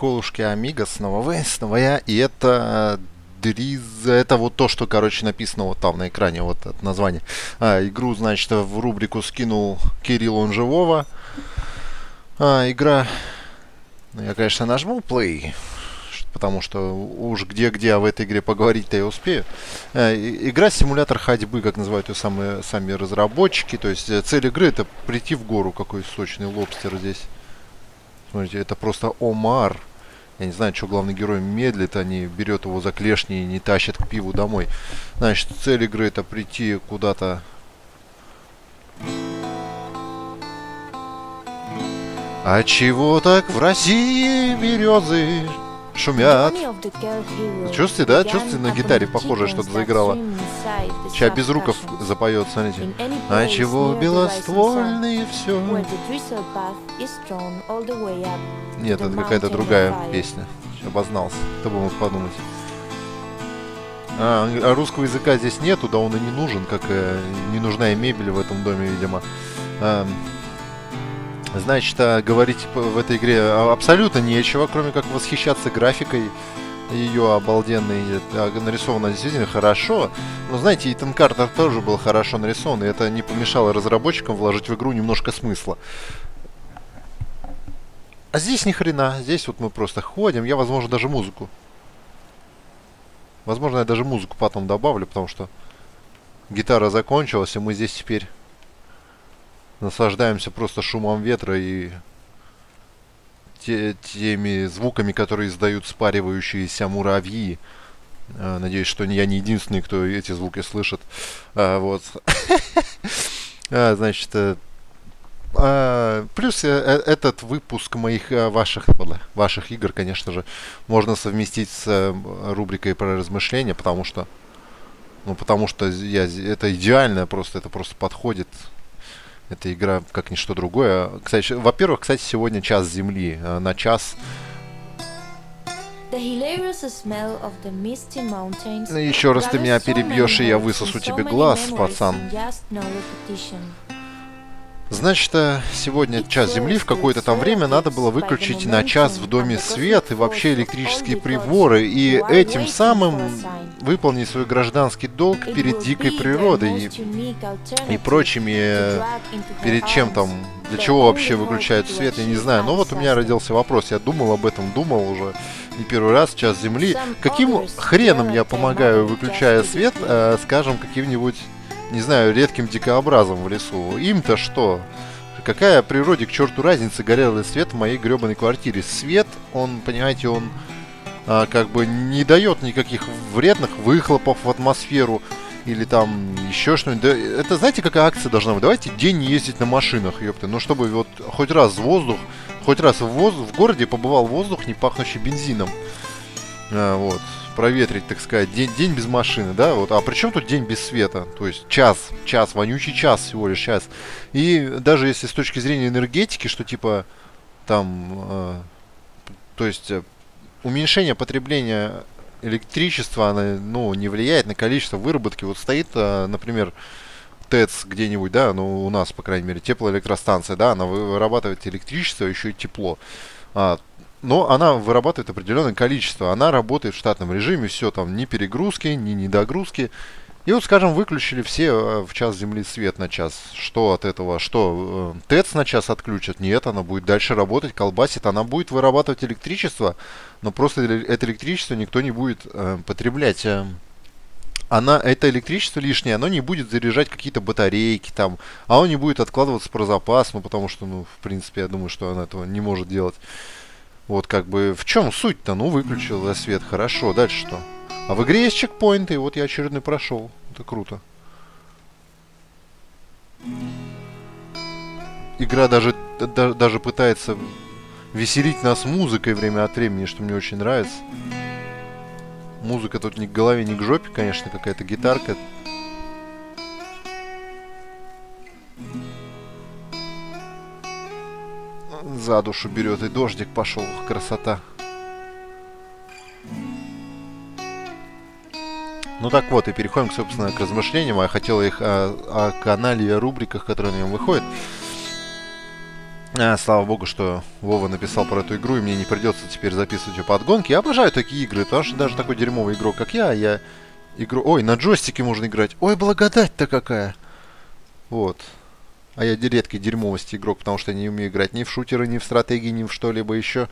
Холушки Амиго, снова вы, снова я, и это Дриз, это вот то, что, короче, написано вот там на экране, вот это название. А, игру, значит, в рубрику скинул Кирилл он живого. А, игра, ну, я, конечно, нажму play, потому что уж где-где, а в этой игре поговорить-то я успею. А, игра симулятор ходьбы, как называют ее самые, сами разработчики. То есть э, цель игры это прийти в гору, какой сочный лобстер здесь. Смотрите, это просто Омар. Я не знаю, что главный герой медлит, а берет его за клешни и не тащит к пиву домой. Значит, цель игры это прийти куда-то... А чего так в России березы шумят? Чувствуете, да? Чувствуете, на гитаре похоже что-то заиграло. Сейчас без руков запоет, смотрите. А чего белоствольные все? Нет, это какая-то другая песня. Обознался. Кто бы мог подумать. А, а русского языка здесь нету, да он и не нужен, как э, не нужна и мебель в этом доме, видимо. А, значит, а, говорить в этой игре абсолютно нечего, кроме как восхищаться графикой ее обалденный, а, нарисовано действительно хорошо. Но знаете, Итан Картер тоже был хорошо нарисован, и это не помешало разработчикам вложить в игру немножко смысла. А здесь ни хрена. Здесь вот мы просто ходим. Я, возможно, даже музыку. Возможно, я даже музыку потом добавлю, потому что гитара закончилась, и мы здесь теперь наслаждаемся просто шумом ветра и те, теми звуками, которые издают спаривающиеся муравьи. А, надеюсь, что я не единственный, кто эти звуки слышит. А, вот. а, значит, э, а, плюс э, э, этот выпуск моих ваших ваших игр, конечно же, можно совместить с рубрикой про размышления, потому что ну потому что я это идеально просто это просто подходит эта игра как ничто другое. Кстати, во-первых, кстати, сегодня час земли. Э, на час ну, еще раз ты меня перебьешь, и я высосу тебе глаз, пацан. Значит, э, сегодня час Земли в какое-то там время надо было выключить на час в доме свет и вообще электрические приборы, и этим самым выполнить свой гражданский долг перед дикой природой и, и прочими, э, перед чем там, для чего вообще выключают свет, я не знаю. Но вот у меня родился вопрос, я думал об этом, думал уже не первый раз, час Земли. Каким хреном я помогаю, выключая свет, э, скажем, каким-нибудь не знаю, редким дикообразом в лесу. Им-то что? Какая природе к черту разница, горел ли свет в моей гребаной квартире? Свет, он, понимаете, он а, как бы не дает никаких вредных выхлопов в атмосферу или там еще что-нибудь. Да, это знаете, какая акция должна быть? Давайте день ездить на машинах, ёпта. Ну, чтобы вот хоть раз воздух, хоть раз в, воздух, в городе побывал воздух, не пахнущий бензином. А, вот проветрить, так сказать, день, день без машины, да, вот, а при чем тут день без света, то есть час, час, вонючий час всего лишь час, и даже если с точки зрения энергетики, что типа там, э, то есть э, уменьшение потребления электричества, оно, ну, не влияет на количество выработки, вот стоит, э, например, ТЭЦ где-нибудь, да, ну, у нас, по крайней мере, теплоэлектростанция, да, она вырабатывает электричество, еще и тепло. А, но она вырабатывает определенное количество. Она работает в штатном режиме, все там, ни перегрузки, ни недогрузки. И вот, скажем, выключили все э, в час земли свет на час. Что от этого? Что? Э, ТЭЦ на час отключат? Нет, она будет дальше работать, колбасит. Она будет вырабатывать электричество, но просто это электричество никто не будет э, потреблять. Э. Она, это электричество лишнее, оно не будет заряжать какие-то батарейки там, а оно не будет откладываться про запас, ну потому что, ну, в принципе, я думаю, что она этого не может делать. Вот как бы в чем суть-то? Ну, выключил за свет, хорошо, дальше что? А в игре есть чекпоинты, вот я очередной прошел. Это круто. Игра даже, да, даже пытается веселить нас музыкой время от времени, что мне очень нравится. Музыка тут ни к голове, ни к жопе, конечно, какая-то гитарка. За душу берет, и дождик пошел, красота. Ну так вот, и переходим, собственно, к размышлениям. Я хотел их о, о канале и о рубриках, которые на нем выходят. А, слава богу, что Вова написал про эту игру, и мне не придется теперь записывать ее подгонки. Я обожаю такие игры, потому что даже такой дерьмовый игрок, как я, я игру... Ой, на джойстике можно играть. Ой, благодать-то какая! Вот. А я редкий дерьмовости игрок, потому что я не умею играть ни в шутеры, ни в стратегии, ни в что-либо еще.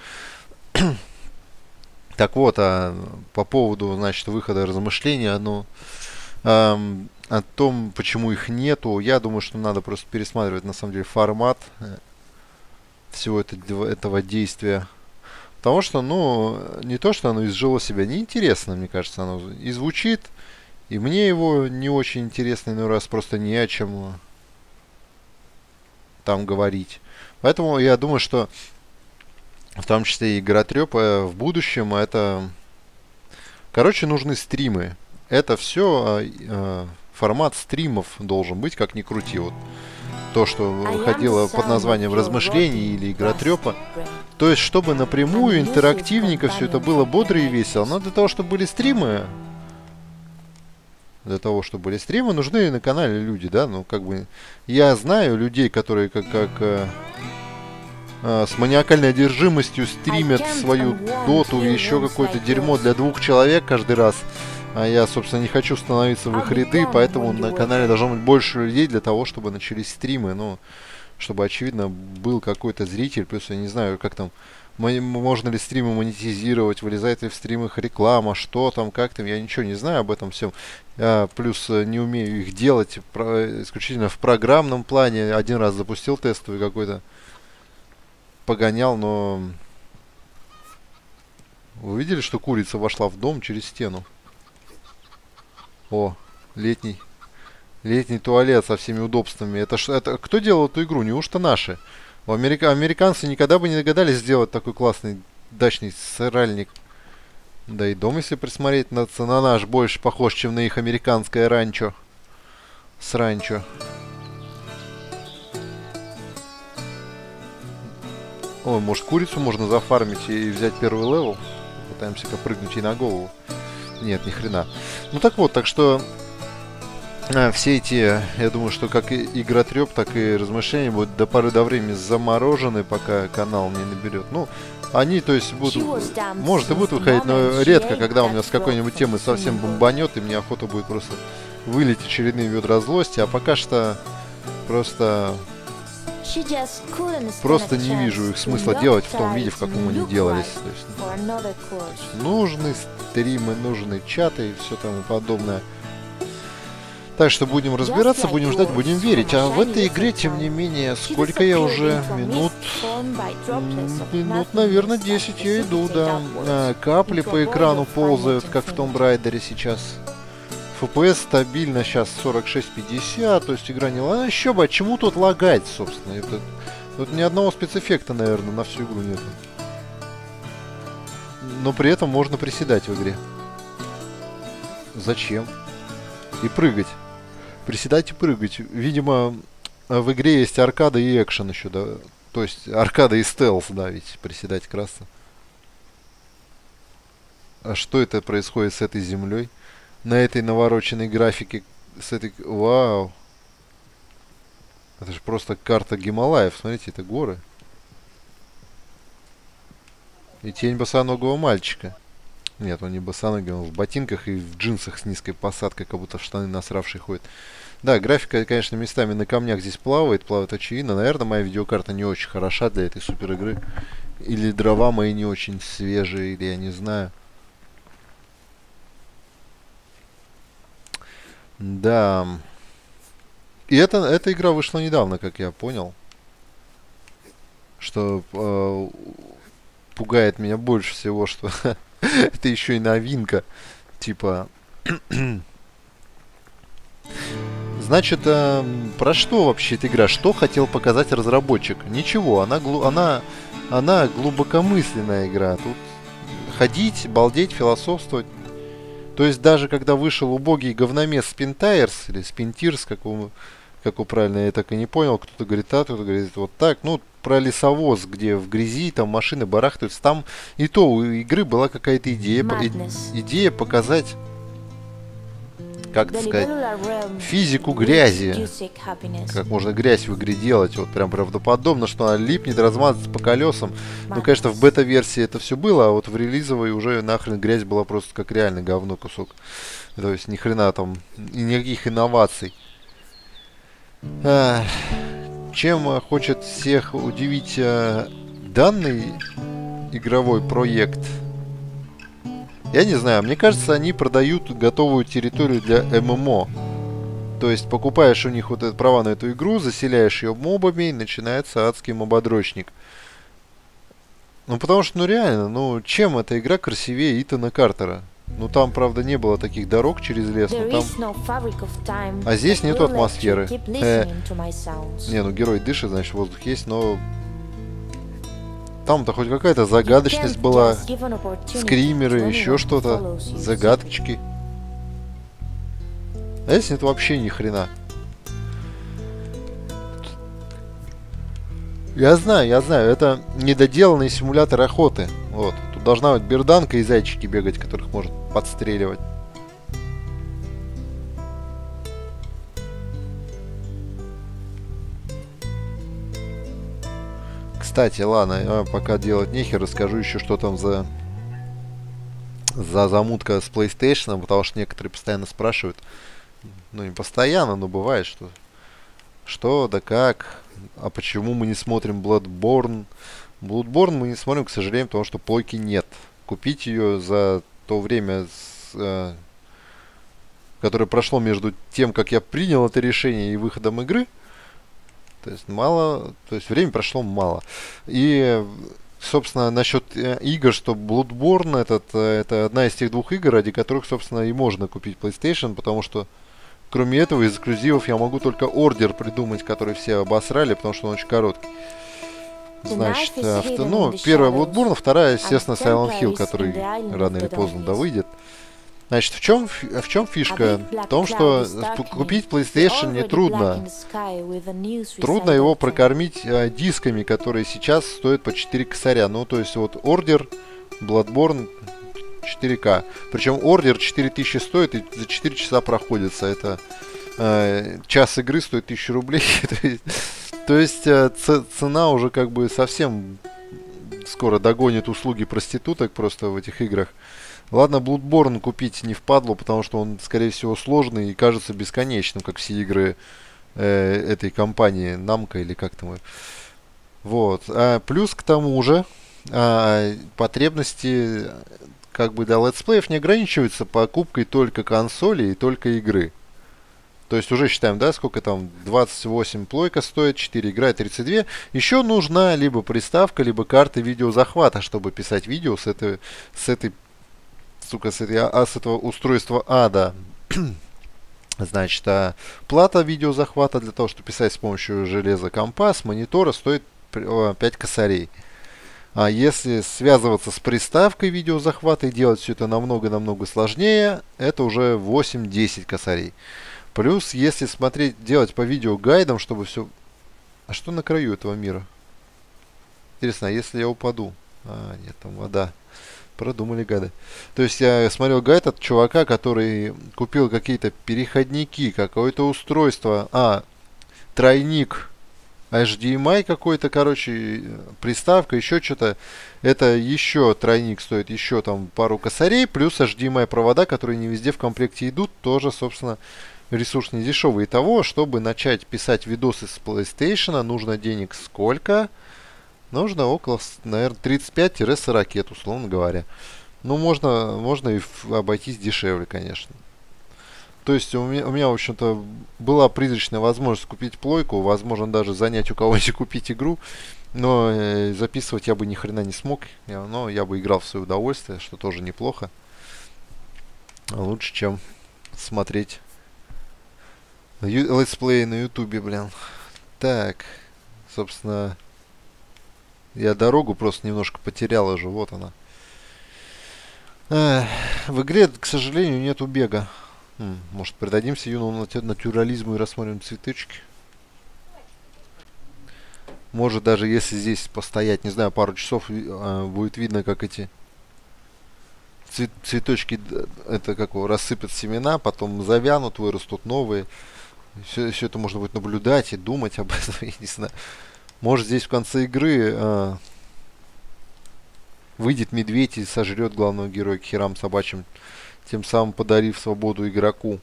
так вот, а по поводу, значит, выхода размышления, ну, эм, о том, почему их нету, я думаю, что надо просто пересматривать, на самом деле, формат э, всего это, этого действия. Потому что, ну, не то, что оно изжило себя неинтересно, мне кажется, оно и звучит, и мне его не очень интересно, иной раз просто не о чем там говорить. Поэтому я думаю, что в том числе и игротрепа в будущем это... Короче, нужны стримы. Это все а, а, формат стримов должен быть, как ни крути. Вот то, что выходило под названием размышлений или игротрепа. То есть, чтобы напрямую, интерактивненько все это было бодро и весело. Но для того, чтобы были стримы, для того, чтобы были стримы, нужны на канале люди, да, ну, как бы, я знаю людей, которые как, как э, э, с маниакальной одержимостью стримят свою доту и еще какое-то дерьмо для двух человек каждый раз, а я, собственно, не хочу становиться в их ряды, поэтому на канале должно быть больше людей для того, чтобы начались стримы, ну, чтобы, очевидно, был какой-то зритель, плюс я не знаю, как там можно ли стримы монетизировать, вылезает ли в стримах реклама, что там, как там, я ничего не знаю об этом всем. Я плюс э, не умею их делать про, исключительно в программном плане. Один раз запустил тестовый какой-то, погонял, но... Вы видели, что курица вошла в дом через стену? О, летний. Летний туалет со всеми удобствами. Это, это кто делал эту игру? Неужто наши? Америка... Американцы никогда бы не догадались сделать такой классный дачный сыральник. Да и дом, если присмотреть, на, на наш больше похож, чем на их американское ранчо. С ранчо. Ой, может курицу можно зафармить и взять первый level? Пытаемся-ка прыгнуть ей на голову. Нет, ни хрена. Ну так вот, так что а, все эти, я думаю, что как и игротреп, так и размышления будут до поры до времени заморожены, пока канал не наберет. Ну, они, то есть, будут, может и будут выходить, но редко, когда у меня с какой-нибудь темы совсем бомбанет, и мне охота будет просто вылить очередные ведра злости, а пока что просто просто не вижу их смысла делать в том виде, в каком они делались. То есть, нужны стримы, нужны чаты и все тому подобное. Так что будем разбираться, будем ждать, будем верить. А в этой игре, тем не менее, сколько я уже? Минут... Минут, наверное, 10 я иду, да. А, капли по экрану ползают, как в том Брайдере сейчас. FPS стабильно сейчас 46-50, то есть игра не лагает. Еще бы, а чему тут лагать, собственно? Это, тут ни одного спецэффекта, наверное, на всю игру нет. Но при этом можно приседать в игре. Зачем? И прыгать приседать и прыгать. Видимо, в игре есть аркада и экшен еще, да. То есть аркада и стелс, да, ведь приседать красно. А что это происходит с этой землей? На этой навороченной графике, с этой... Вау! Это же просто карта Гималаев. Смотрите, это горы. И тень босоногого мальчика. Нет, он не босоногий, он в ботинках и в джинсах с низкой посадкой, как будто в штаны насравший ходит. Да, графика, конечно, местами на камнях здесь плавает, плавает очевидно. Наверное, моя видеокарта не очень хороша для этой супер игры. Или дрова мои не очень свежие, или я не знаю. Да. И это, эта игра вышла недавно, как я понял. Что э, пугает меня больше всего, что это еще и новинка. Типа... Значит, э, про что вообще эта игра? Что хотел показать разработчик? Ничего, она, глу она, она глубокомысленная игра. Тут ходить, балдеть, философствовать. То есть даже когда вышел убогий говномес Спинтайрс, или Спинтирс, как его, как его правильно, я так и не понял, кто-то говорит так, кто-то говорит вот так. Ну, про лесовоз, где в грязи там машины барахтаются, там и то у игры была какая-то идея, идея показать как сказать, физику грязи. Как можно грязь в игре делать, вот прям правдоподобно, что она липнет, размазывается по колесам. Ну, конечно, в бета-версии это все было, а вот в релизовой уже нахрен грязь была просто как реально говно кусок. То есть ни хрена там, и никаких инноваций. А, чем хочет всех удивить а, данный игровой проект – я не знаю, мне кажется, они продают готовую территорию для ММО. То есть покупаешь у них вот это права на эту игру, заселяешь ее мобами, и начинается адский мободрочник. Ну потому что, ну реально, ну чем эта игра красивее Итана Картера? Ну там, правда, не было таких дорог через лес, но там... А здесь нету атмосферы. Э... Не, ну герой дышит, значит воздух есть, но там-то хоть какая-то загадочность была. Скримеры, еще что-то. Загадочки. А здесь нет вообще ни хрена. Я знаю, я знаю, это недоделанный симулятор охоты. Вот. Тут должна быть берданка и зайчики бегать, которых может подстреливать. Кстати, ладно, пока делать нехер, расскажу еще, что там за за замутка с PlayStation, потому что некоторые постоянно спрашивают, ну не постоянно, но бывает, что что, да как, а почему мы не смотрим Bloodborne? Bloodborne мы не смотрим, к сожалению, потому что плойки нет. Купить ее за то время, с, э, которое прошло между тем, как я принял это решение и выходом игры, то есть мало, то есть время прошло мало. И, собственно, насчет э, игр, что Bloodborne этот, э, это одна из тех двух игр, ради которых, собственно, и можно купить PlayStation, потому что кроме этого из эксклюзивов я могу только ордер придумать, который все обосрали, потому что он очень короткий. Значит, авто, ну, первая Bloodborne, вторая, естественно, Silent Hill, который рано или поздно да выйдет. Значит, в чем, в чем фишка? В том, что купить PlayStation не трудно. Трудно его прокормить э, дисками, которые сейчас стоят по 4 косаря. Ну, то есть вот Order, Bloodborne 4К. Причем Order 4000 стоит и за 4 часа проходится. Это э, час игры стоит 1000 рублей. то есть э, цена уже как бы совсем скоро догонит услуги проституток просто в этих играх. Ладно, Bloodborne купить не впадло, потому что он, скорее всего, сложный и кажется бесконечным, как все игры э, этой компании, Намка или как там. Вот. А, плюс к тому же а, потребности как бы для летсплеев не ограничиваются покупкой только консоли и только игры. То есть уже считаем, да, сколько там, 28 плойка стоит, 4 игра, 32. Еще нужна либо приставка, либо карта видеозахвата, чтобы писать видео с этой, с этой сука, с, этой, а, с этого устройства ада. Значит, а плата видеозахвата для того, чтобы писать с помощью железа компа, с монитора стоит 5 косарей. А если связываться с приставкой видеозахвата и делать все это намного-намного сложнее, это уже 8-10 косарей. Плюс, если смотреть, делать по видеогайдам, чтобы все... А что на краю этого мира? Интересно, а если я упаду? А, нет, там вода. Продумали гады. То есть я смотрел гайд от чувака, который купил какие-то переходники, какое-то устройство. А, тройник HDMI какой-то, короче, приставка, еще что-то. Это еще тройник стоит еще там пару косарей, плюс HDMI провода, которые не везде в комплекте идут, тоже, собственно, ресурс не дешевый. Того, чтобы начать писать видосы с PlayStation, нужно денег сколько? Нужно около, наверное, 35-40 условно говоря. Ну, можно, можно и обойтись дешевле, конечно. То есть у меня, у меня в общем-то, была призрачная возможность купить плойку, возможно, даже занять у кого-нибудь купить игру, но э, записывать я бы ни хрена не смог, я, но я бы играл в свое удовольствие, что тоже неплохо. Лучше, чем смотреть летсплей на ютубе, блин. Так, собственно, я дорогу просто немножко потерял уже, вот она. В игре, к сожалению, нет бега. Хм, может, придадимся юному натюрализму и рассмотрим цветочки? Может, даже если здесь постоять, не знаю, пару часов, э, будет видно, как эти цвет, цветочки, это как его, рассыпят семена, потом завянут, вырастут новые. Все, все это можно будет наблюдать и думать об этом, я не знаю. Может здесь в конце игры э, выйдет медведь и сожрет главного героя к херам собачьим, тем самым подарив свободу игроку.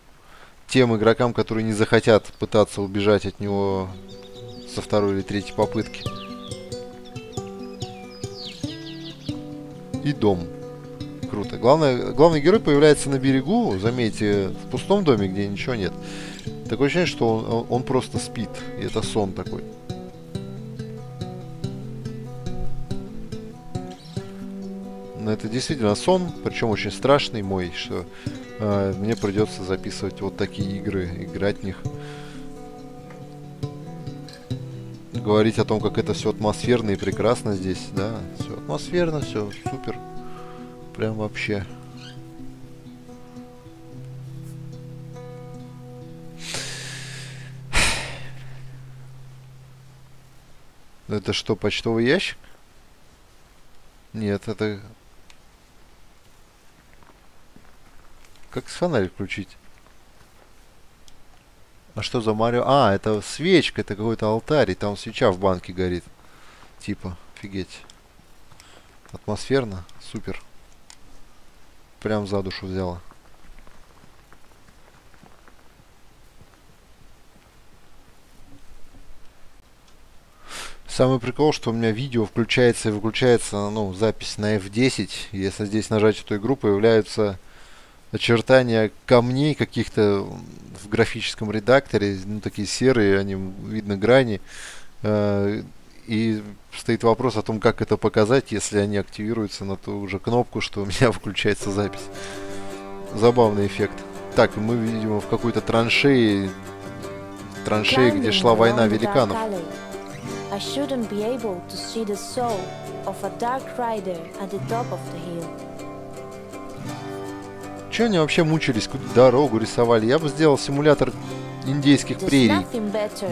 Тем игрокам, которые не захотят пытаться убежать от него со второй или третьей попытки. И дом. Круто. Главное, главный герой появляется на берегу, заметьте, в пустом доме, где ничего нет. Такое ощущение, что он, он просто спит. И это сон такой. Но это действительно сон, причем очень страшный мой, что э, мне придется записывать вот такие игры, играть в них. Говорить о том, как это все атмосферно и прекрасно здесь, да, все атмосферно, все супер, прям вообще. Это что, почтовый ящик? Нет, это Как с фонарик включить? А что за Марио? А, это свечка, это какой-то алтарь, и там свеча в банке горит. Типа, офигеть. Атмосферно, супер. Прям за душу взяла. Самый прикол, что у меня видео включается и выключается, ну, запись на F10. Если здесь нажать эту игру, появляются очертания камней каких-то в графическом редакторе, ну, такие серые, они, видно, грани. Э, и стоит вопрос о том, как это показать, если они активируются на ту же кнопку, что у меня включается запись. Забавный эффект. Так, мы, видимо, в какой-то траншеи, траншеи, где шла война великанов. I shouldn't be able to see the soul of a dark rider at the top of the hill. Че они вообще мучились, куда дорогу рисовали? Я бы сделал симулятор индейских прерий.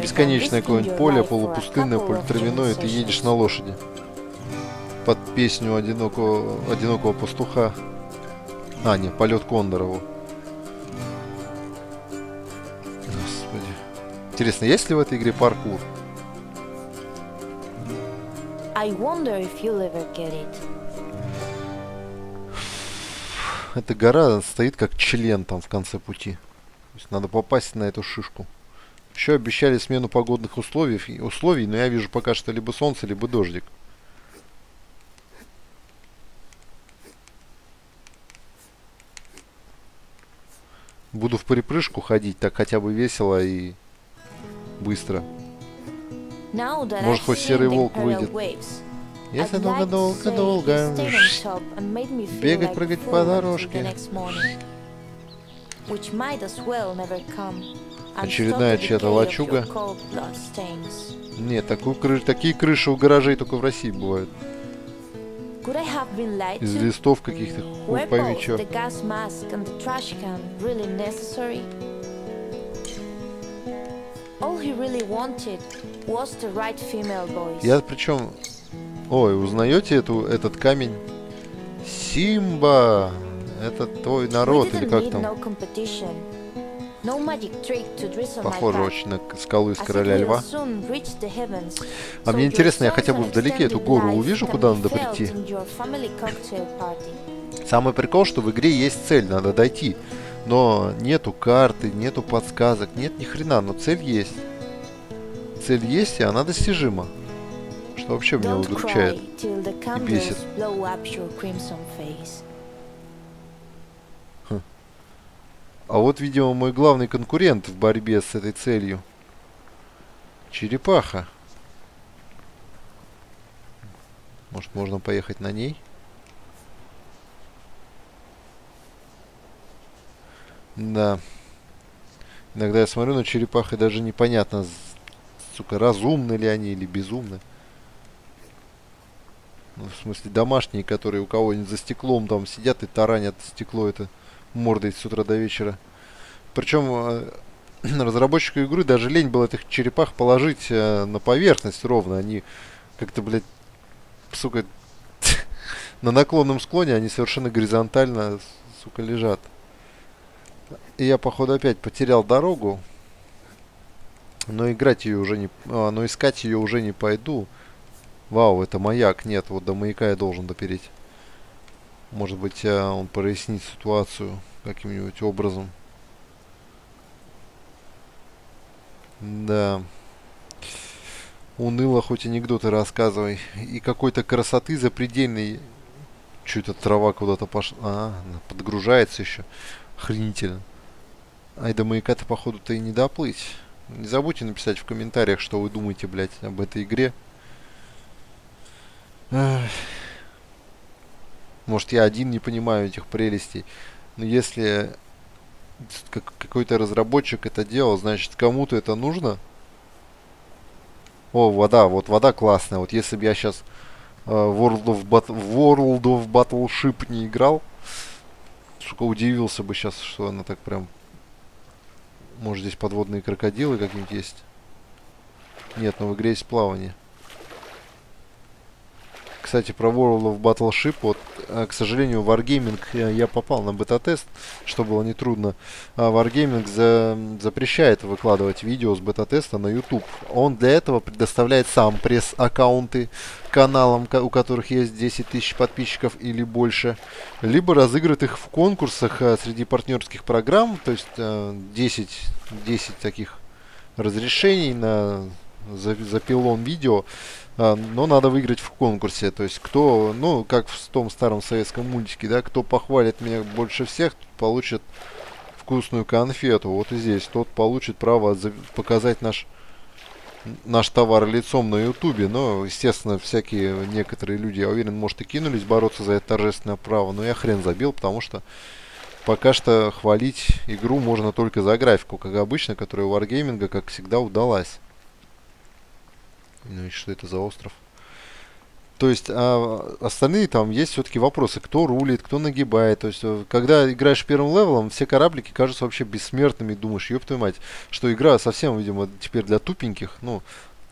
Бесконечное какое-нибудь поле, полупустынное, полутравяное, и ты едешь на лошади. Под песню одинокого, одинокого пастуха. А, не, полет Кондорову. Господи. Интересно, есть ли в этой игре паркур? I wonder if you'll ever get it эта гора стоит как член там в конце пути. То есть надо попасть на эту шишку. Еще обещали смену погодных условий, условий, но я вижу пока что либо солнце, либо дождик. Буду в припрыжку ходить, так хотя бы весело и быстро. Может хоть серый волк выйдет. Если долго-долго-долго бегать, прыгать по дорожке. Очередная чья-то лачуга. Нет, такую крыш... такие крыши у гаражей только в России бывают. Из листов каких-то хуй пойми чё. Я причем Ой, узнаете эту, этот камень? Симба! Это твой народ, или как там? Похоже очень на скалу из Короля Льва. А мне интересно, я хотя бы вдалеке эту гору увижу, куда надо прийти. Самый прикол, что в игре есть цель, надо дойти. Но нету карты, нету подсказок, нет ни хрена, но цель есть. Цель есть, и она достижима что вообще меня удручает и бесит. Хм. А вот, видимо, мой главный конкурент в борьбе с этой целью. Черепаха. Может, можно поехать на ней? Да. Иногда я смотрю на черепах и даже непонятно, сука, разумны ли они или безумны. Ну, в смысле, домашние, которые у кого-нибудь за стеклом там сидят и таранят стекло это мордой с утра до вечера. Причем э, разработчику игры даже лень было этих черепах положить э, на поверхность ровно. Они как-то, блядь, сука, на наклонном склоне они совершенно горизонтально, сука, лежат. И я, походу, опять потерял дорогу. Но играть ее уже не... А, но искать ее уже не пойду. Вау, это маяк. Нет, вот до маяка я должен допереть. Может быть, а, он прояснит ситуацию каким-нибудь образом. Да. Уныло хоть анекдоты рассказывай. И какой-то красоты запредельной. Чуть-то трава куда-то пошла. А, подгружается еще. Охренительно. Ай, до маяка-то, походу-то и не доплыть. Не забудьте написать в комментариях, что вы думаете, блядь, об этой игре. Может, я один не понимаю этих прелестей. Но если какой-то разработчик это делал, значит, кому-то это нужно. О, вода, вот вода классная. Вот если бы я сейчас э, World, of World of Battleship не играл, сука, удивился бы сейчас, что она так прям... Может, здесь подводные крокодилы какие-нибудь есть? Нет, но в игре есть плавание. Кстати, про World of Battleship, вот, э, к сожалению, Wargaming я попал на бета-тест, что было нетрудно. А Wargaming за, запрещает выкладывать видео с бета-теста на YouTube. Он для этого предоставляет сам пресс-аккаунты каналам, у которых есть 10 тысяч подписчиков или больше, либо разыгрывает их в конкурсах э, среди партнерских программ, то есть 10, э, 10 таких разрешений на за, за видео а, но надо выиграть в конкурсе. То есть кто, ну, как в том старом советском мультике, да, кто похвалит меня больше всех, получит вкусную конфету. Вот и здесь тот получит право показать наш наш товар лицом на ютубе. Но, естественно, всякие некоторые люди, я уверен, может и кинулись бороться за это торжественное право. Но я хрен забил, потому что пока что хвалить игру можно только за графику, как обычно, которая у Wargaming, как всегда, удалась. Ну и что это за остров? То есть а остальные там есть все-таки вопросы, кто рулит, кто нагибает. То есть, э, когда играешь первым левелом, все кораблики кажутся вообще бессмертными. Думаешь, ёб твою мать, что игра совсем, видимо, теперь для тупеньких. Ну,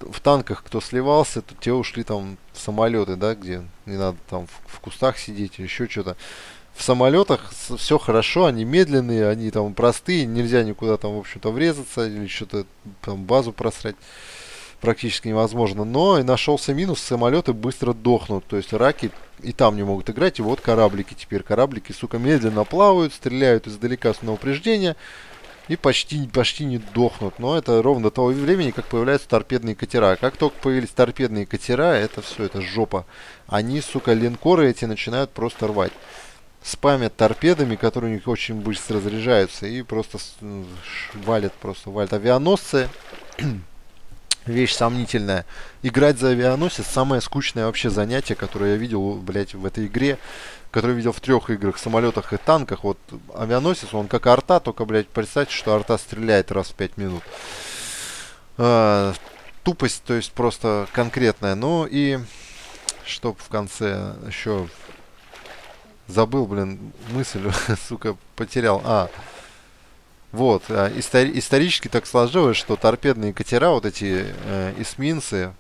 в танках кто сливался, то те ушли там в самолеты, да, где не надо там в, в кустах сидеть или еще что-то. В самолетах все хорошо, они медленные, они там простые, нельзя никуда там, в общем-то, врезаться или что-то там базу просрать практически невозможно. Но и нашелся минус, самолеты быстро дохнут. То есть раки и там не могут играть. И вот кораблики теперь. Кораблики, сука, медленно плавают, стреляют издалека с упреждения и почти, почти не дохнут. Но это ровно до того времени, как появляются торпедные катера. Как только появились торпедные катера, это все, это жопа. Они, сука, линкоры эти начинают просто рвать. Спамят торпедами, которые у них очень быстро разряжаются. И просто валят, просто валят авианосцы вещь сомнительная. Играть за авианосец самое скучное вообще занятие, которое я видел, блядь, в этой игре, которое видел в трех играх, самолетах и танках. Вот авианосец, он как арта, только, блядь, представьте, что арта стреляет раз в пять минут. А, тупость, то есть просто конкретная. Ну и чтоб в конце еще забыл, блин, мысль, сука, потерял. А, вот, а, истори исторически так сложилось, что торпедные катера, вот эти э, эсминцы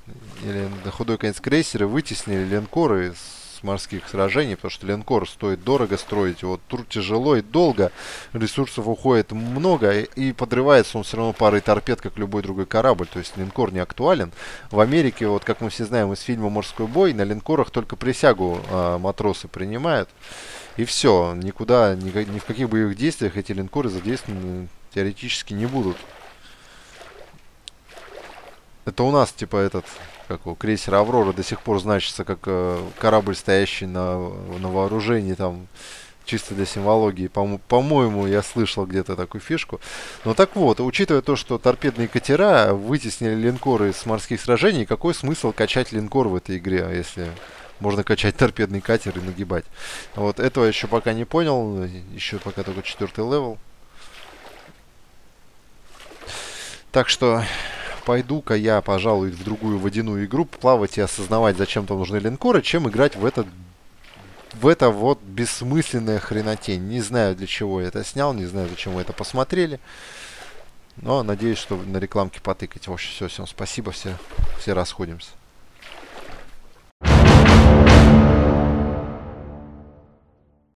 или худой конец крейсеры вытеснили линкоры с морских сражений, потому что линкор стоит дорого строить, вот тур тяжело и долго, ресурсов уходит много, и, и подрывается он все равно парой торпед, как любой другой корабль, то есть линкор не актуален. В Америке, вот как мы все знаем из фильма «Морской бой», на линкорах только присягу э, матросы принимают. И все, никуда, ни, ни в каких боевых действиях эти линкоры задействованы теоретически не будут. Это у нас, типа, этот, как его, крейсер Аврора до сих пор значится как э, корабль, стоящий на, на вооружении, там, чисто для символогии. По-моему, я слышал где-то такую фишку. Но так вот, учитывая то, что торпедные катера вытеснили линкоры с морских сражений, какой смысл качать линкор в этой игре, если можно качать торпедный катер и нагибать. Вот этого еще пока не понял. Еще пока только четвертый level. Так что пойду-ка я, пожалуй, в другую водяную игру плавать и осознавать, зачем там нужны линкоры, чем играть в этот в это вот бессмысленная хренотень. Не знаю, для чего я это снял, не знаю, зачем вы это посмотрели. Но надеюсь, что на рекламке потыкать. В общем, все, всем спасибо, все, все расходимся.